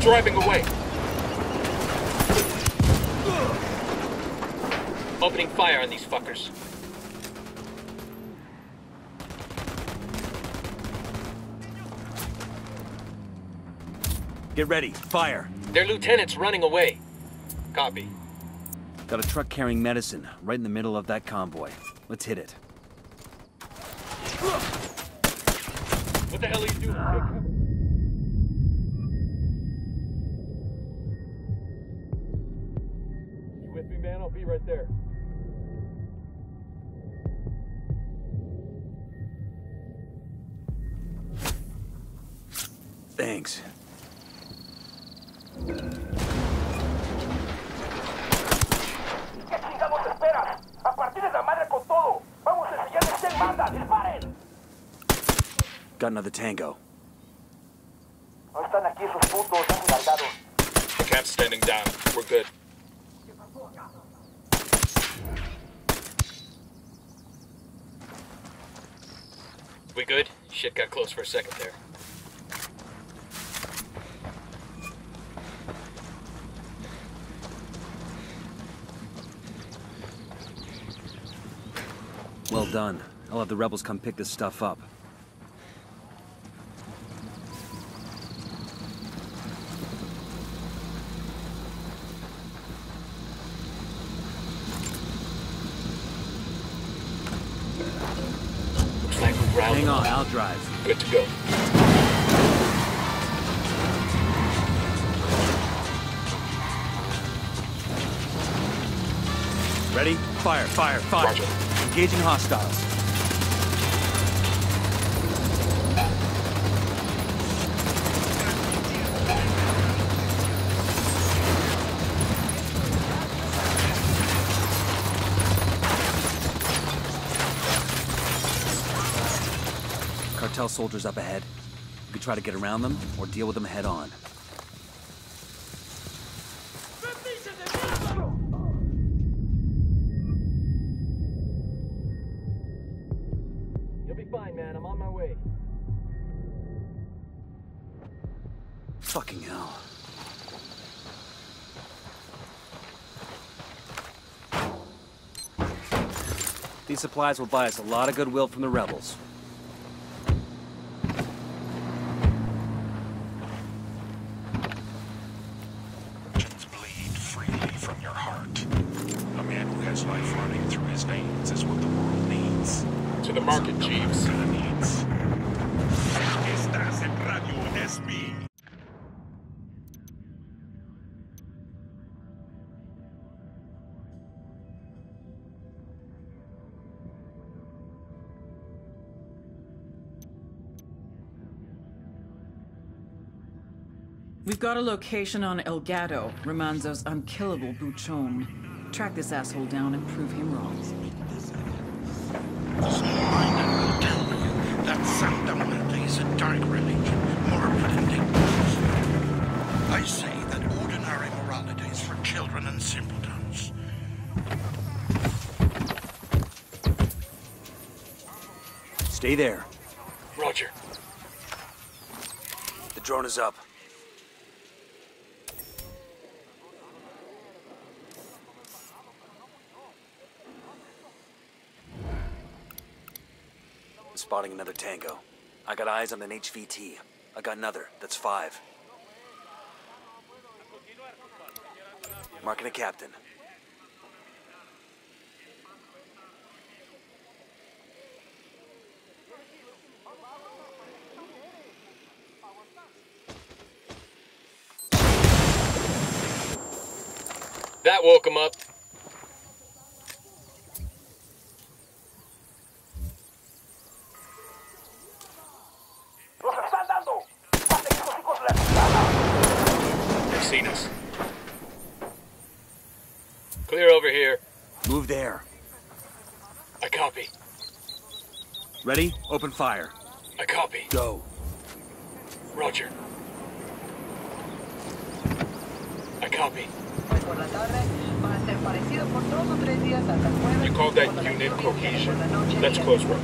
Driving away. Opening fire on these fuckers. Get ready. Fire. Their lieutenant's running away. Copy. Got a truck carrying medicine right in the middle of that convoy. Let's hit it. What the hell are you doing? There. Thanks. ¿Qué chingados esperas? A partir de la madre con todo. Vamos a enseñarles quién manda. ¡Disparen! Got another tango. No están aquí esos putos, están largados. The cap's standing down. We're good. We good? Shit got close for a second there. Well done. I'll have the rebels come pick this stuff up. Hang on, I'll drive. Good to go. Ready? Fire, fire, fire. Roger. Engaging hostiles. Cartel soldiers up ahead. You could try to get around them or deal with them head on. You'll be fine, man. I'm on my way. Fucking hell. These supplies will buy us a lot of goodwill from the rebels. We've got a location on El Gato, Romanzo's unkillable buchon. Track this asshole down and prove him wrong. Small-minded will tell you that Santa Muerte is a dark religion, morbid and dangerous. I say that ordinary morality is for children and simpletons. Stay there. Roger. The drone is up. Spotting another tango. I got eyes on an HVT. I got another. That's five. Marking a captain. That woke him up. Clear over here. Move there. I copy. Ready? Open fire. I copy. Go. Roger. I copy. Hoy por la tarde va a ser parecido por dos o tres días hasta el jueves. You call that unit cohesion? por la That's close hay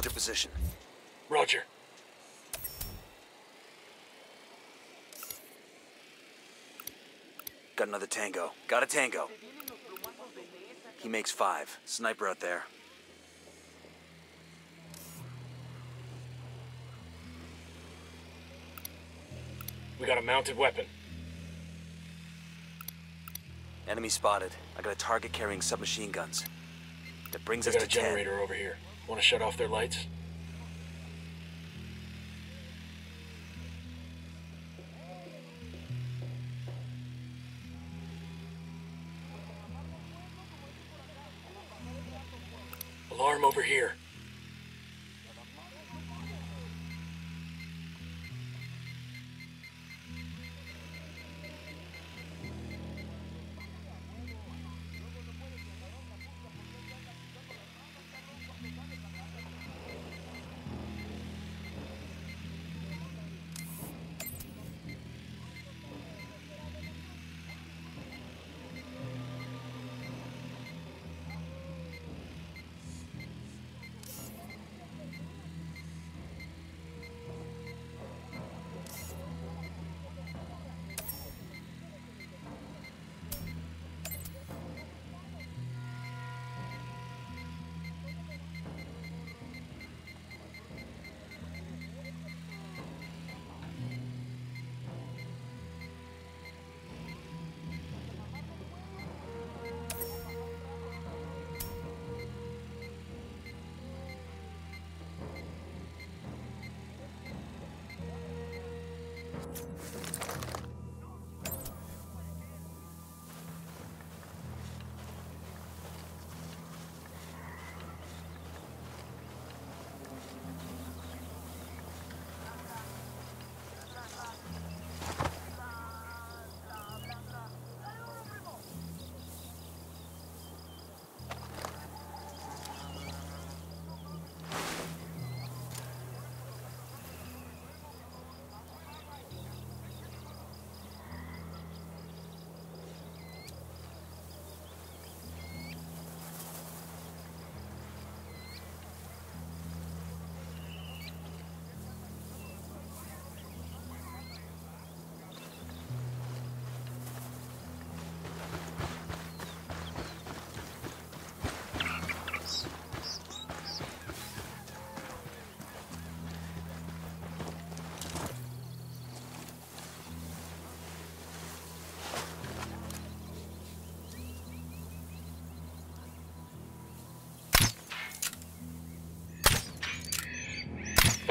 Hold your position. Roger. Got another tango. Got a tango. He makes five. Sniper out there. We got a mounted weapon. Enemy spotted. I got a target carrying submachine guns. That brings We us got to a 10. generator over here. Want to shut off their lights? Alarm over here.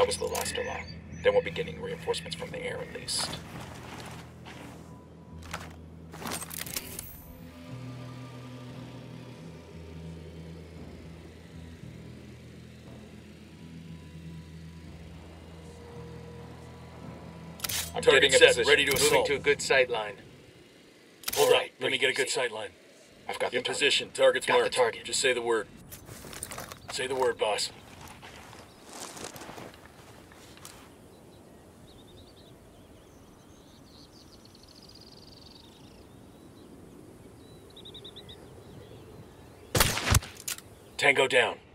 Was the last alarm. Then we'll be getting reinforcements from the air at least. I'm Target set, position. ready to Moving assault. to a good sight line. Hold All on, right, let me get a good sight line. I've got In the target. position, target's Got the marked. target. Just say the word. Say the word, boss. Tango down.